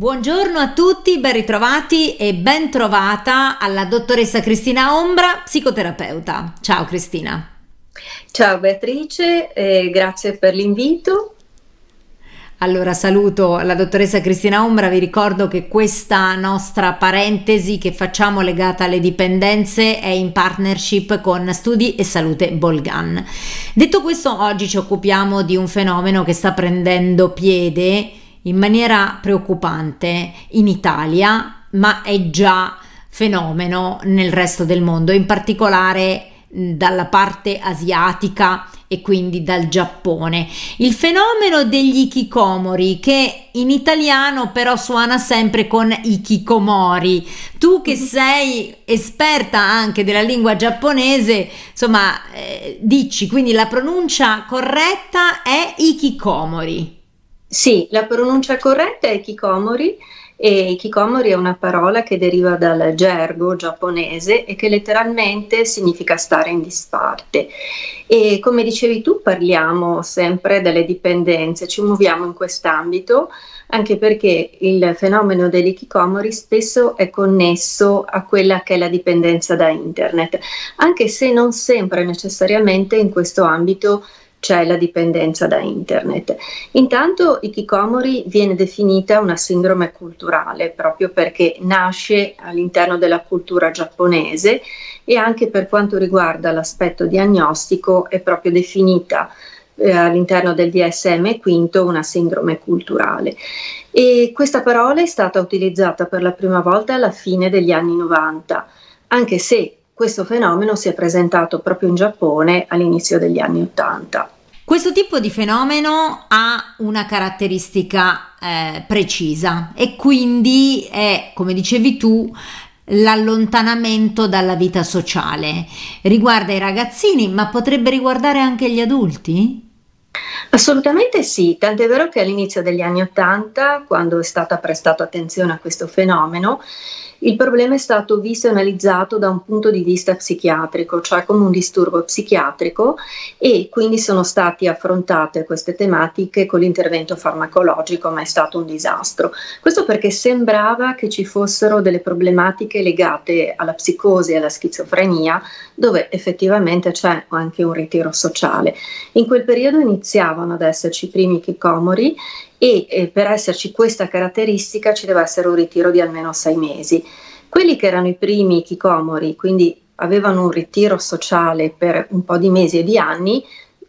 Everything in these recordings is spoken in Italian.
Buongiorno a tutti, ben ritrovati e ben trovata alla dottoressa Cristina Ombra, psicoterapeuta. Ciao Cristina. Ciao Beatrice, eh, grazie per l'invito. Allora saluto la dottoressa Cristina Ombra, vi ricordo che questa nostra parentesi che facciamo legata alle dipendenze è in partnership con Studi e Salute Bolgan. Detto questo, oggi ci occupiamo di un fenomeno che sta prendendo piede in maniera preoccupante in Italia, ma è già fenomeno nel resto del mondo, in particolare dalla parte asiatica e quindi dal Giappone. Il fenomeno degli ikikomori che in italiano però suona sempre con ikikomori. Tu che sei esperta anche della lingua giapponese, insomma, eh, dici, quindi la pronuncia corretta è ikikomori. Sì, la pronuncia corretta è Kikomori e Kikomori è una parola che deriva dal gergo giapponese e che letteralmente significa stare in disparte. E come dicevi tu parliamo sempre delle dipendenze, ci muoviamo in quest'ambito anche perché il fenomeno dell'ikikomori spesso è connesso a quella che è la dipendenza da internet, anche se non sempre necessariamente in questo ambito c'è la dipendenza da internet. Intanto Ikikomori viene definita una sindrome culturale proprio perché nasce all'interno della cultura giapponese e anche per quanto riguarda l'aspetto diagnostico è proprio definita eh, all'interno del DSM quinto una sindrome culturale. E questa parola è stata utilizzata per la prima volta alla fine degli anni 90, anche se questo fenomeno si è presentato proprio in Giappone all'inizio degli anni Ottanta. Questo tipo di fenomeno ha una caratteristica eh, precisa e quindi è, come dicevi tu, l'allontanamento dalla vita sociale. Riguarda i ragazzini, ma potrebbe riguardare anche gli adulti? Assolutamente sì, tant'è vero che all'inizio degli anni Ottanta, quando è stata prestata attenzione a questo fenomeno, il problema è stato visto e analizzato da un punto di vista psichiatrico, cioè come un disturbo psichiatrico e quindi sono state affrontate queste tematiche con l'intervento farmacologico, ma è stato un disastro. Questo perché sembrava che ci fossero delle problematiche legate alla psicosi e alla schizofrenia, dove effettivamente c'è anche un ritiro sociale. In quel periodo iniziavano ad esserci i primi chicomori e eh, per esserci questa caratteristica ci deve essere un ritiro di almeno sei mesi. Quelli che erano i primi chicomori, quindi avevano un ritiro sociale per un po' di mesi e di anni,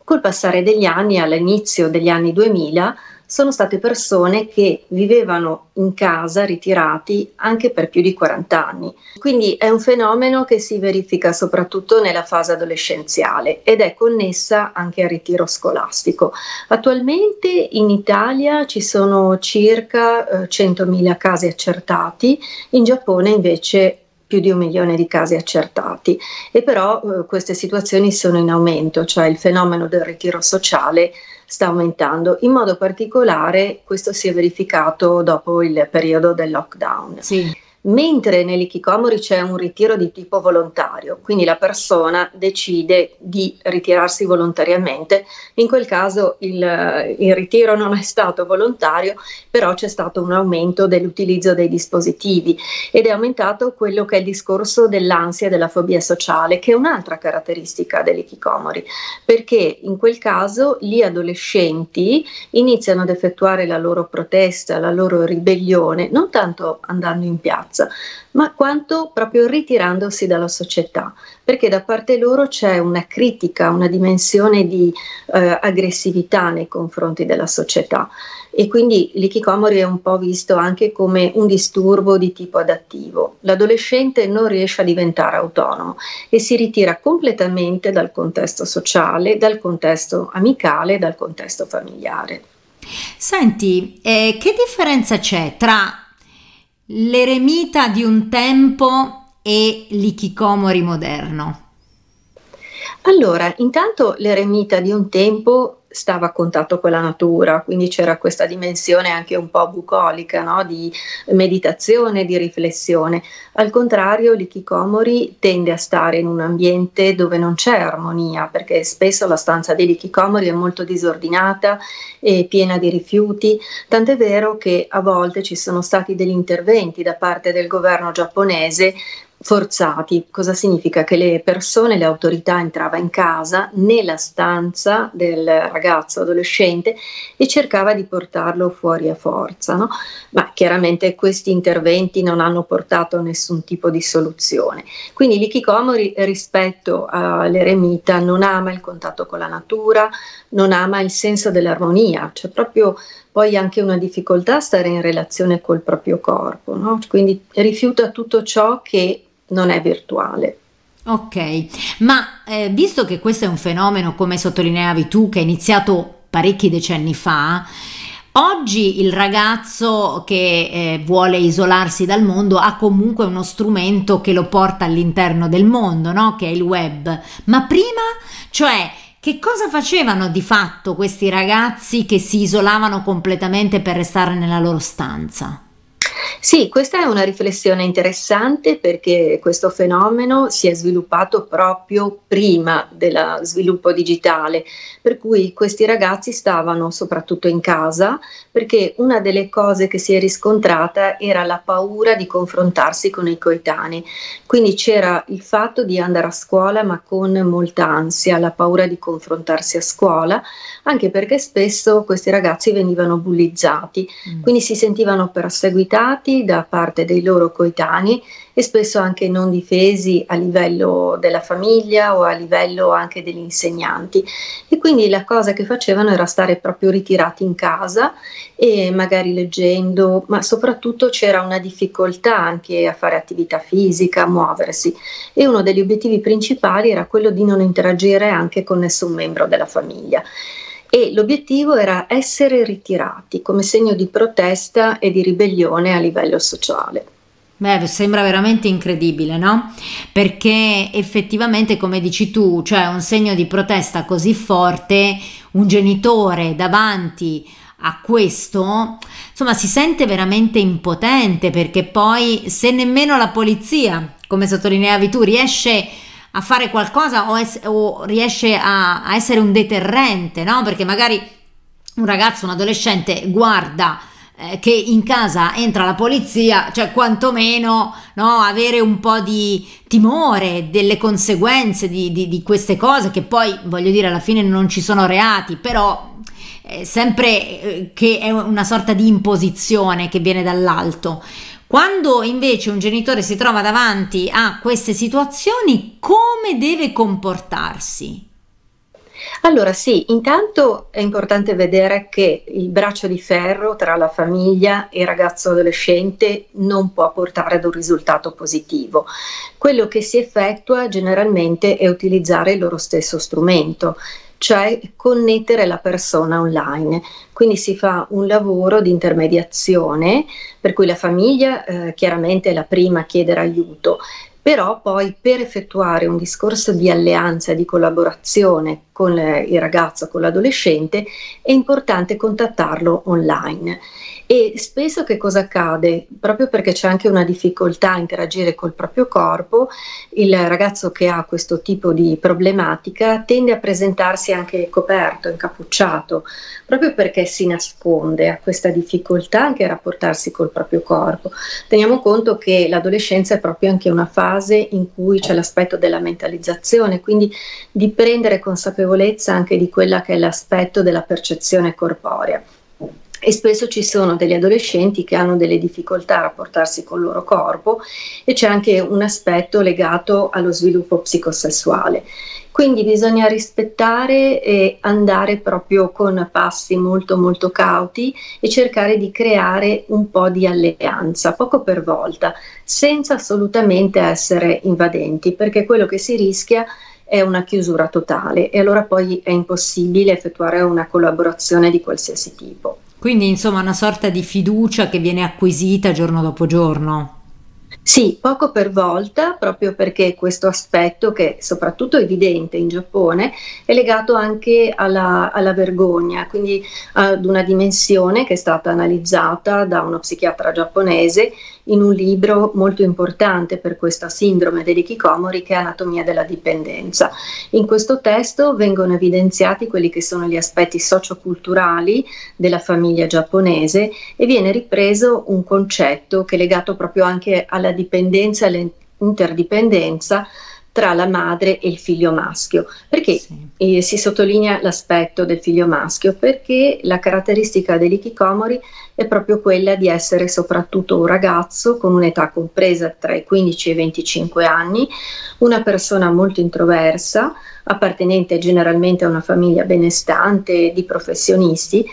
col passare degli anni, all'inizio degli anni 2000, sono state persone che vivevano in casa ritirati anche per più di 40 anni. Quindi è un fenomeno che si verifica soprattutto nella fase adolescenziale ed è connessa anche al ritiro scolastico. Attualmente in Italia ci sono circa eh, 100.000 casi accertati, in Giappone invece più di un milione di casi accertati e però eh, queste situazioni sono in aumento, cioè il fenomeno del ritiro sociale sta aumentando. In modo particolare questo si è verificato dopo il periodo del lockdown. Sì mentre nell'ikikomori c'è un ritiro di tipo volontario, quindi la persona decide di ritirarsi volontariamente, in quel caso il, il, ritiro non è stato volontario, però c'è stato un aumento dell'utilizzo dei dispositivi ed è aumentato quello che è il discorso dell'ansia e della fobia sociale, che è un'altra caratteristica dell'ikikomori, perché in quel caso gli adolescenti iniziano ad effettuare la loro protesta, la loro ribellione, non tanto andando in piazza, piazza, ma quanto proprio ritirandosi dalla società, perché da parte loro c'è una critica, una dimensione di eh, aggressività nei confronti della società e quindi l'ikikomori è un po' visto anche come un disturbo di tipo adattivo. L'adolescente non riesce a diventare autonomo e si ritira completamente dal contesto sociale, dal contesto amicale, dal contesto familiare. Senti, eh, che differenza c'è tra l'eremita di un tempo e l'ikikomori moderno? Allora, intanto l'eremita di un tempo stava a contatto con la natura, quindi c'era questa dimensione anche un po' bucolica no? di meditazione, di riflessione. Al contrario, l'ikikomori tende a stare in un ambiente dove non c'è armonia, perché spesso la stanza degli ikikomori è molto disordinata e piena di rifiuti, tant'è vero che a volte ci sono stati degli interventi da parte del governo giapponese forzati. Cosa significa? Che le persone, le autorità entrava in casa, nella stanza del ragazzo adolescente e cercava di portarlo fuori a forza. No? Ma chiaramente questi interventi non hanno portato a nessun tipo di soluzione. Quindi l'ikikomori rispetto all'eremita non ama il contatto con la natura, non ama il senso dell'armonia, c'è proprio poi anche una difficoltà a stare in relazione col proprio corpo, no? quindi rifiuta tutto ciò che non è virtuale. Ok, ma eh, visto che questo è un fenomeno, come sottolineavi tu, che è iniziato parecchi decenni fa, Oggi il ragazzo che eh, vuole isolarsi dal mondo ha comunque uno strumento che lo porta all'interno del mondo, no? che è il web. Ma prima, cioè, che cosa facevano di fatto questi ragazzi che si isolavano completamente per restare nella loro stanza? Sì, questa è una riflessione interessante perché questo fenomeno si è sviluppato proprio prima dello sviluppo digitale, per cui questi ragazzi stavano soprattutto in casa perché una delle cose che si è riscontrata era la paura di confrontarsi con i coetanei. Quindi c'era il fatto di andare a scuola ma con molta ansia, la paura di confrontarsi a scuola, anche perché spesso questi ragazzi venivano bullizzati, mm. quindi si sentivano perseguitati rifiutati da parte dei loro coetanei e spesso anche non difesi a livello della famiglia o a livello anche degli insegnanti. E quindi la cosa che facevano era stare proprio ritirati in casa e magari leggendo, ma soprattutto c'era una difficoltà anche a fare attività fisica, a muoversi. E uno degli obiettivi principali era quello di non interagire anche con nessun membro della famiglia e l'obiettivo era essere ritirati come segno di protesta e di ribellione a livello sociale. Beh, sembra veramente incredibile, no? Perché effettivamente, come dici tu, cioè un segno di protesta così forte, un genitore davanti a questo, insomma, si sente veramente impotente perché poi se nemmeno la polizia, come sottolineavi tu, riesce a a fare qualcosa o, es- o riesce a-, a, essere un deterrente, no? Perché magari un ragazzo, un adolescente guarda eh, che in casa entra la polizia, cioè quantomeno no, avere un po' di timore delle conseguenze di, di, di queste cose che poi voglio dire alla fine non ci sono reati, però eh, sempre eh, che è una sorta di imposizione che viene dall'alto. Quando invece un genitore si trova davanti a queste situazioni, come deve comportarsi? Allora sì, intanto è importante vedere che il braccio di ferro tra la famiglia e il ragazzo adolescente non può portare ad un risultato positivo. Quello che si effettua generalmente è utilizzare il loro stesso strumento, cioè connettere la persona online. Quindi si fa un lavoro di intermediazione per cui la famiglia eh, chiaramente è la prima a chiedere aiuto, però poi per effettuare un discorso di alleanza, di collaborazione con il ragazzo, con l'adolescente, è importante contattarlo online. E spesso che cosa accade? Proprio perché c'è anche una difficoltà a interagire col proprio corpo, il ragazzo che ha questo tipo di problematica tende a presentarsi anche coperto, incappucciato, proprio perché si nasconde, ha questa difficoltà anche a rapportarsi col proprio corpo. Teniamo conto che l'adolescenza è proprio anche una fase in cui c'è l'aspetto della mentalizzazione, quindi di prendere consapevolezza anche di quella che è l'aspetto della percezione corporea e spesso ci sono degli adolescenti che hanno delle difficoltà a rapportarsi con il loro corpo e c'è anche un aspetto legato allo sviluppo psicosessuale. Quindi bisogna rispettare e andare proprio con passi molto molto cauti e cercare di creare un po' di alleanza, poco per volta, senza assolutamente essere invadenti, perché quello che si rischia è una chiusura totale e allora poi è impossibile effettuare una collaborazione di qualsiasi tipo. Quindi insomma una sorta di fiducia che viene acquisita giorno dopo giorno. Sì, poco per volta, proprio perché questo aspetto, che è soprattutto evidente in Giappone, è legato anche alla, alla, vergogna, quindi ad una dimensione che è stata analizzata da uno psichiatra giapponese in un libro molto importante per questa sindrome dell'ikikomori che è Anatomia della dipendenza. In questo testo vengono evidenziati quelli che sono gli aspetti socioculturali della famiglia giapponese e viene ripreso un concetto che è legato proprio anche alla dipendenza e all'interdipendenza tra la madre e il figlio maschio. Perché sì. eh, si sottolinea l'aspetto del figlio maschio? Perché la caratteristica dell'ikikomori è proprio quella di essere soprattutto un ragazzo con un'età compresa tra i 15 e i 25 anni, una persona molto introversa, appartenente generalmente a una famiglia benestante di professionisti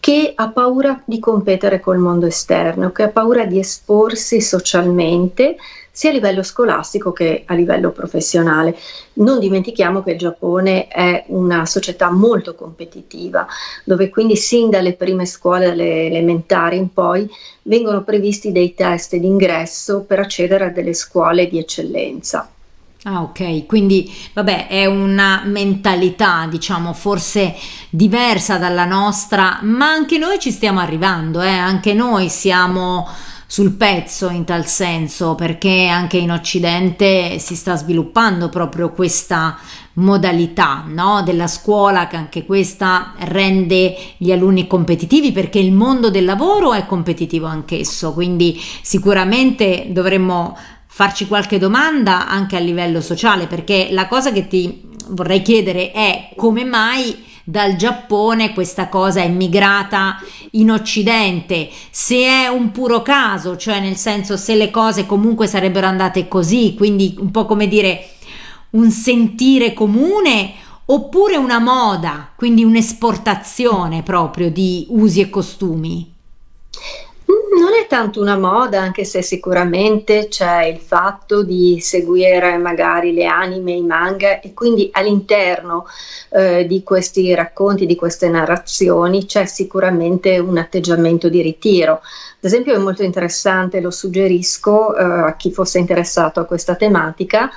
che ha paura di competere col mondo esterno, che ha paura di esporsi socialmente, sia a livello scolastico che a livello professionale. Non dimentichiamo che il Giappone è una società molto competitiva, dove quindi sin dalle prime scuole, dalle elementari in poi, vengono previsti dei test d'ingresso per accedere a delle scuole di eccellenza. Ah, ok, quindi vabbè, è una mentalità, diciamo, forse diversa dalla nostra, ma anche noi ci stiamo arrivando, eh? anche noi siamo sul pezzo in tal senso, perché anche in Occidente si sta sviluppando proprio questa modalità no? della scuola che anche questa rende gli alunni competitivi perché il mondo del lavoro è competitivo anch'esso quindi sicuramente dovremmo farci qualche domanda anche a livello sociale perché la cosa che ti vorrei chiedere è come mai dal Giappone questa cosa è migrata in Occidente, se è un puro caso, cioè nel senso se le cose comunque sarebbero andate così, quindi un po' come dire un sentire comune oppure una moda, quindi un'esportazione proprio di usi e costumi. Non è tanto una moda, anche se sicuramente c'è il fatto di seguire magari le anime, i manga e quindi all'interno eh, di questi racconti, di queste narrazioni c'è sicuramente un atteggiamento di ritiro. Ad esempio è molto interessante, lo suggerisco eh, a chi fosse interessato a questa tematica,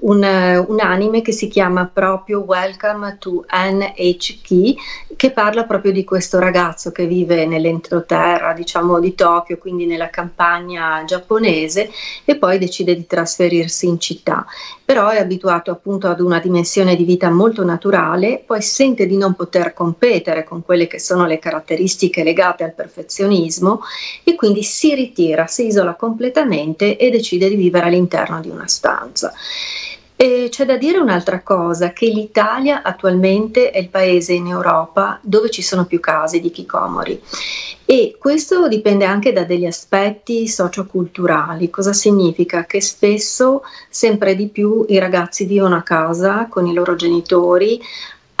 un, un, anime che si chiama proprio Welcome to NHK, che parla proprio di questo ragazzo che vive nell'entroterra, diciamo, di Tokyo, quindi nella campagna giapponese, e poi decide di trasferirsi in città. Però è abituato appunto ad una dimensione di vita molto naturale, poi sente di non poter competere con quelle che sono le caratteristiche legate al perfezionismo e quindi si ritira, si isola completamente e decide di vivere all'interno di una stanza. E c'è da dire un'altra cosa, che l'Italia attualmente è il paese in Europa dove ci sono più casi di chicomori e questo dipende anche da degli aspetti socioculturali. Cosa significa? Che spesso sempre di più i ragazzi vivono a casa con i loro genitori,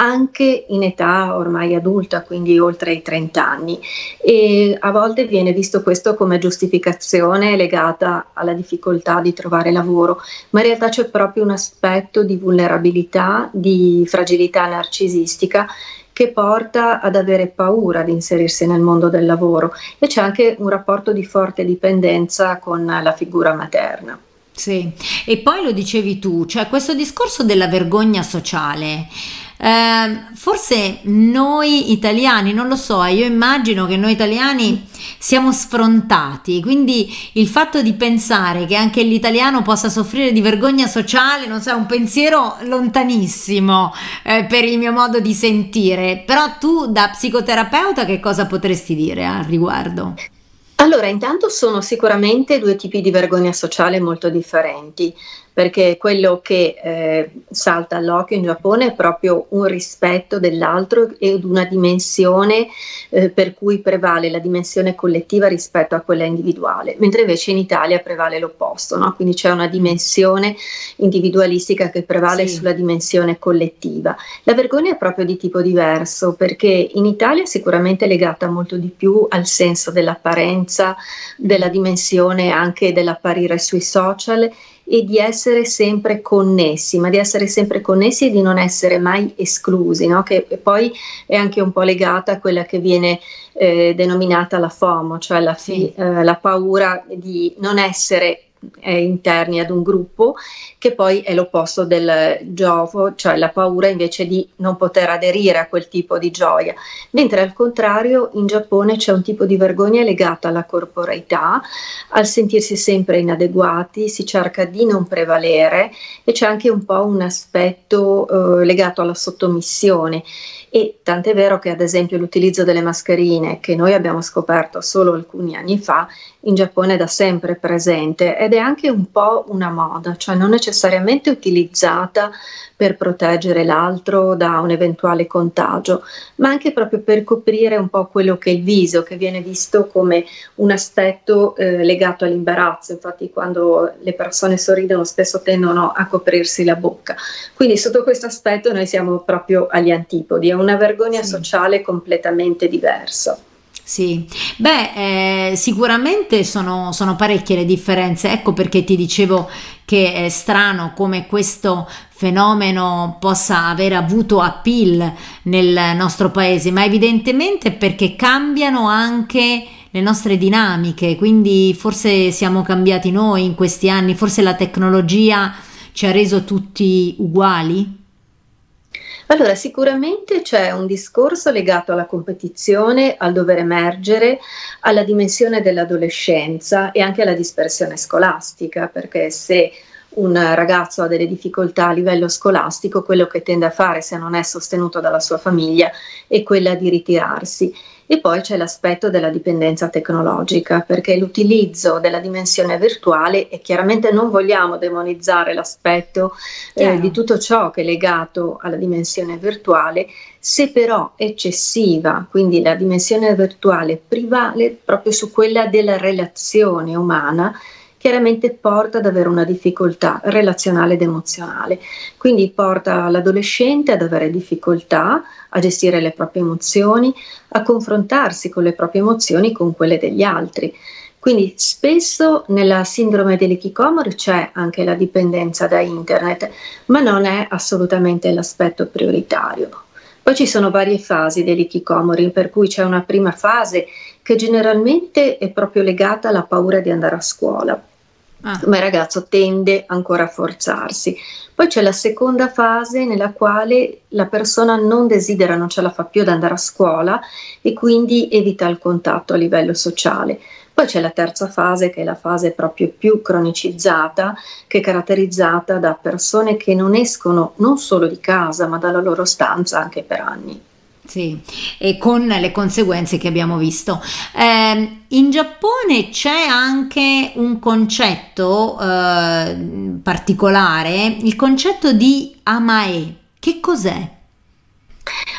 anche in età ormai adulta, quindi oltre i 30 anni. E a volte viene visto questo come giustificazione legata alla difficoltà di trovare lavoro, ma in realtà c'è proprio un aspetto di vulnerabilità, di fragilità narcisistica che porta ad avere paura di inserirsi nel mondo del lavoro e c'è anche un rapporto di forte dipendenza con la figura materna. Sì, e poi lo dicevi tu, cioè questo discorso della vergogna sociale. Eh, forse noi italiani, non lo so, io immagino che noi italiani siamo sfrontati, quindi il fatto di pensare che anche l'italiano possa soffrire di vergogna sociale, non so, è un pensiero lontanissimo eh, per il mio modo di sentire, però tu da psicoterapeuta che cosa potresti dire al riguardo? Allora, intanto sono sicuramente due tipi di vergogna sociale molto differenti perché quello che eh, salta all'occhio in Giappone è proprio un rispetto dell'altro ed una dimensione eh, per cui prevale la dimensione collettiva rispetto a quella individuale, mentre invece in Italia prevale l'opposto, no? quindi c'è una dimensione individualistica che prevale sì. sulla dimensione collettiva. La vergogna è proprio di tipo diverso perché in Italia è sicuramente legata molto di più al senso dell'apparenza, della dimensione anche dell'apparire sui social e di essere sempre connessi, ma di essere sempre connessi e di non essere mai esclusi, no? che poi è anche un po' legata a quella che viene eh, denominata la FOMO, cioè la, fi- sì. eh, la paura di non essere interni ad un gruppo, che poi è l'opposto del gioco, cioè la paura invece di non poter aderire a quel tipo di gioia. Mentre al contrario in Giappone c'è un tipo di vergogna legata alla corporeità, al sentirsi sempre inadeguati, si cerca di non prevalere e c'è anche un po' un aspetto eh, legato alla sottomissione e tant'è vero che ad esempio l'utilizzo delle mascherine che noi abbiamo scoperto solo alcuni anni fa in Giappone è da sempre presente ed è anche un po' una moda, cioè non necessariamente utilizzata per proteggere l'altro da un eventuale contagio, ma anche proprio per coprire un po' quello che è il viso, che viene visto come un aspetto eh, legato all'imbarazzo. Infatti, quando le persone sorridono, spesso tendono a coprirsi la bocca. Quindi, sotto questo aspetto, noi siamo proprio agli antipodi, è una vergogna sì. sociale completamente diversa. Sì, beh, eh, sicuramente sono, sono, parecchie le differenze, ecco perché ti dicevo che è strano come questo fenomeno possa aver avuto appeal nel nostro paese, ma evidentemente perché cambiano anche le nostre dinamiche, quindi forse siamo cambiati noi in questi anni, forse la tecnologia ci ha reso tutti uguali. Allora, sicuramente c'è un discorso legato alla competizione, al dover emergere, alla dimensione dell'adolescenza e anche alla dispersione scolastica, perché se un ragazzo ha delle difficoltà a livello scolastico, quello che tende a fare se non è sostenuto dalla sua famiglia è quella di ritirarsi. E poi c'è l'aspetto della dipendenza tecnologica, perché l'utilizzo della dimensione virtuale, e chiaramente non vogliamo demonizzare l'aspetto eh, di tutto ciò che è legato alla dimensione virtuale, se però eccessiva, quindi la dimensione virtuale privale proprio su quella della relazione umana, chiaramente porta ad avere una difficoltà relazionale ed emozionale. Quindi porta l'adolescente ad avere difficoltà a gestire le proprie emozioni, a confrontarsi con le proprie emozioni con quelle degli altri. Quindi spesso nella sindrome dell'ikikomori c'è anche la dipendenza da internet, ma non è assolutamente l'aspetto prioritario. Poi ci sono varie fasi dell'ikikomori, per cui c'è una prima fase che generalmente è proprio legata alla paura di andare a scuola ah. ma il ragazzo tende ancora a forzarsi. Poi c'è la seconda fase nella quale la persona non desidera, non ce la fa più ad andare a scuola e quindi evita il contatto a livello sociale. Poi c'è la terza fase che è la fase proprio più cronicizzata, che è caratterizzata da persone che non escono non solo di casa, ma dalla loro stanza anche per anni. Sì, e con le conseguenze che abbiamo visto. Eh, in Giappone c'è anche un concetto eh, particolare, il concetto di amae. Che cos'è?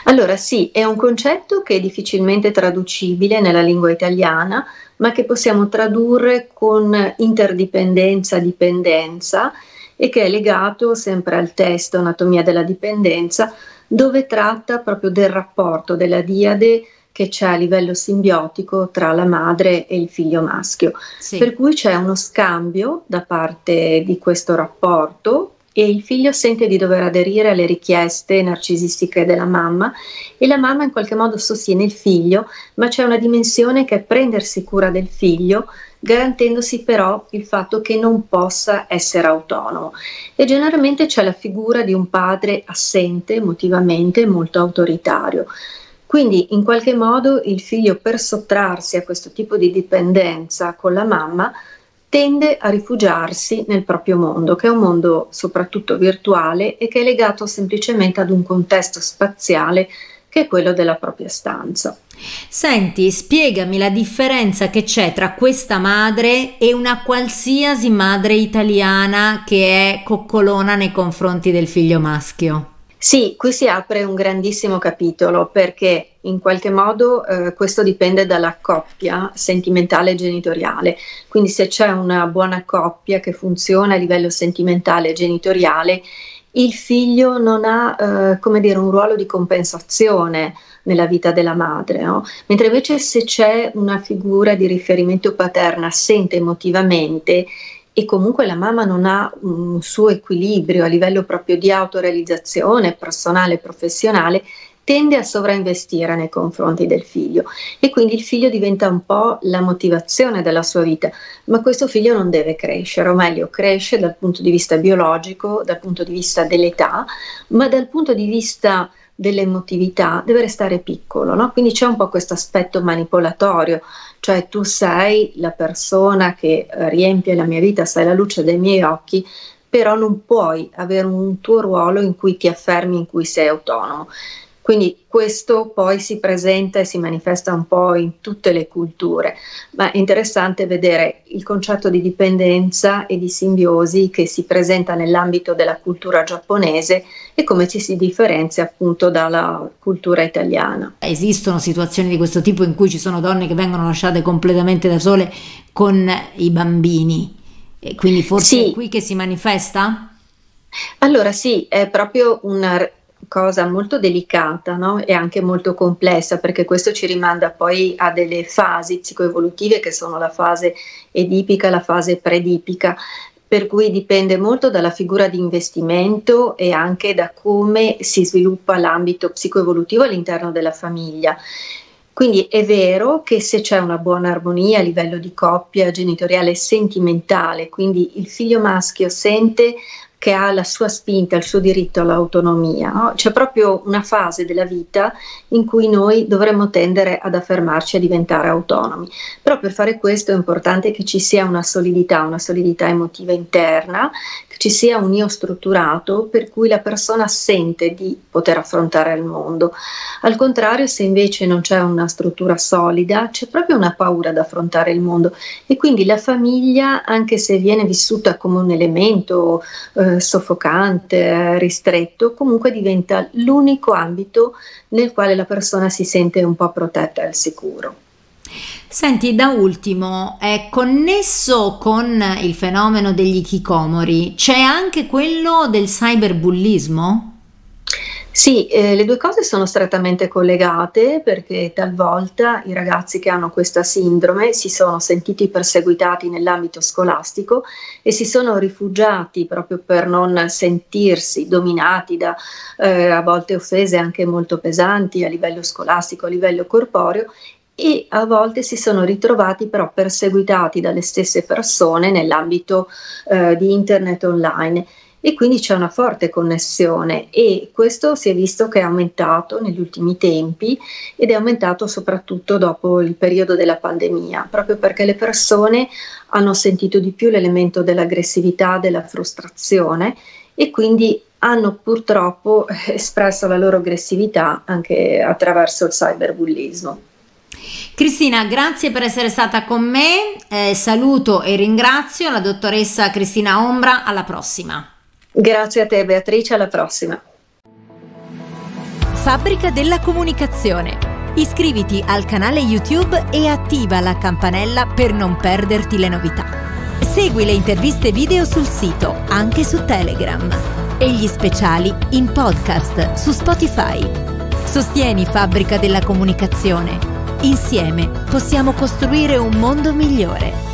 Allora sì, è un concetto che è difficilmente traducibile nella lingua italiana, ma che possiamo tradurre con interdipendenza, dipendenza e che è legato sempre al testo Anatomia della dipendenza, dove tratta proprio del rapporto della diade che c'è a livello simbiotico tra la madre e il figlio maschio. Sì. Per cui c'è uno scambio da parte di questo rapporto e il figlio sente di dover aderire alle richieste narcisistiche della mamma e la mamma in qualche modo sostiene il figlio, ma c'è una dimensione che è prendersi cura del figlio garantendosi però il fatto che non possa essere autonomo. E generalmente c'è la figura di un padre assente emotivamente, molto autoritario. Quindi in qualche modo il figlio per sottrarsi a questo tipo di dipendenza con la mamma tende a rifugiarsi nel proprio mondo, che è un mondo soprattutto virtuale e che è legato semplicemente ad un contesto spaziale che è quello della propria stanza. Senti, spiegami la differenza che c'è tra questa madre e una qualsiasi madre italiana che è coccolona nei confronti del figlio maschio. Sì, qui si apre un grandissimo capitolo perché in qualche modo eh, questo dipende dalla coppia sentimentale e genitoriale. Quindi se c'è una buona coppia che funziona a livello sentimentale e genitoriale, il figlio non ha eh, come dire, un ruolo di compensazione nella vita della madre, no? mentre invece se c'è una figura di riferimento paterna assente emotivamente e comunque la mamma non ha un suo equilibrio a livello proprio di autorealizzazione personale e professionale, tende a sovrainvestire nei confronti del figlio e quindi il figlio diventa un po' la motivazione della sua vita, ma questo figlio non deve crescere, o meglio cresce dal punto di vista biologico, dal punto di vista dell'età, ma dal punto di vista dell'emotività deve restare piccolo, no? quindi c'è un po' questo aspetto manipolatorio, cioè tu sei la persona che eh, riempie la mia vita, sei la luce dei miei occhi, però non puoi avere un tuo ruolo in cui ti affermi, in cui sei autonomo. Quindi questo poi si presenta e si manifesta un po' in tutte le culture, ma è interessante vedere il concetto di dipendenza e di simbiosi che si presenta nell'ambito della cultura giapponese e come ci si differenzia appunto dalla cultura italiana. Esistono situazioni di questo tipo in cui ci sono donne che vengono lasciate completamente da sole con i bambini, e quindi forse sì. è qui che si manifesta? Allora sì, è proprio una cosa molto delicata no? e anche molto complessa perché questo ci rimanda poi a delle fasi psicoevolutive che sono la fase edipica la fase predipica per cui dipende molto dalla figura di investimento e anche da come si sviluppa l'ambito psicoevolutivo all'interno della famiglia. Quindi è vero che se c'è una buona armonia a livello di coppia genitoriale sentimentale, quindi il figlio maschio sente che ha la sua spinta, il suo diritto all'autonomia. No? C'è proprio una fase della vita in cui noi dovremmo tendere ad affermarci e diventare autonomi. Però per fare questo è importante che ci sia una solidità, una solidità emotiva interna, ci sia un io strutturato per cui la persona sente di poter affrontare il mondo. Al contrario, se invece non c'è una struttura solida, c'è proprio una paura ad affrontare il mondo e quindi la famiglia, anche se viene vissuta come un elemento eh, soffocante, ristretto, comunque diventa l'unico ambito nel quale la persona si sente un po' protetta e al sicuro. Senti, da ultimo, è connesso con il fenomeno degli kikomori, c'è anche quello del cyberbullismo? Sì, eh, le due cose sono strettamente collegate perché talvolta i ragazzi che hanno questa sindrome si sono sentiti perseguitati nell'ambito scolastico e si sono rifugiati proprio per non sentirsi dominati da eh, a volte offese anche molto pesanti a livello scolastico, a livello corporeo e a volte si sono ritrovati però perseguitati dalle stesse persone nell'ambito eh, di internet online e quindi c'è una forte connessione e questo si è visto che è aumentato negli ultimi tempi ed è aumentato soprattutto dopo il periodo della pandemia, proprio perché le persone hanno sentito di più l'elemento dell'aggressività, della frustrazione e quindi hanno purtroppo espresso la loro aggressività anche attraverso il cyberbullismo. Cristina, grazie per essere stata con me, eh, saluto e ringrazio la dottoressa Cristina Ombra, alla prossima. Grazie a te Beatrice, alla prossima. Fabbrica della Comunicazione. Iscriviti al canale YouTube e attiva la campanella per non perderti le novità. Segui le interviste video sul sito, anche su Telegram. E gli speciali in podcast su Spotify. Sostieni Fabbrica della Comunicazione. Insieme possiamo costruire un mondo migliore.